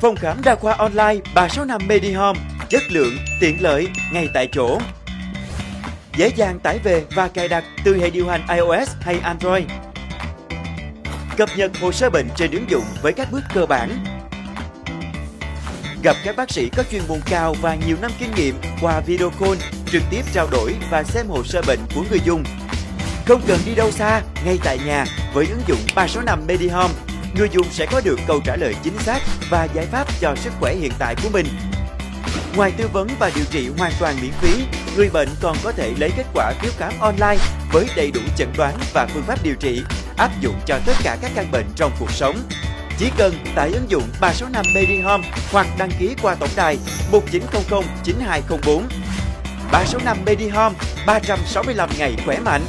Phòng khám đa khoa online 365 Medihome, chất lượng, tiện lợi, ngay tại chỗ. Dễ dàng tải về và cài đặt từ hệ điều hành iOS hay Android. Cập nhật hồ sơ bệnh trên ứng dụng với các bước cơ bản. Gặp các bác sĩ có chuyên môn cao và nhiều năm kinh nghiệm qua video call, trực tiếp trao đổi và xem hồ sơ bệnh của người dùng. Không cần đi đâu xa, ngay tại nhà với ứng dụng 365 Medihome, người dùng sẽ có được câu trả lời chính xác và giải pháp cho sức khỏe hiện tại của mình. Ngoài tư vấn và điều trị hoàn toàn miễn phí, người bệnh còn có thể lấy kết quả phiếu khám online với đầy đủ chẩn đoán và phương pháp điều trị áp dụng cho tất cả các căn bệnh trong cuộc sống. Chỉ cần tải ứng dụng 365 Medihome hoặc đăng ký qua tổng đài 1900 9204. 365 Medihome 365 ngày khỏe mạnh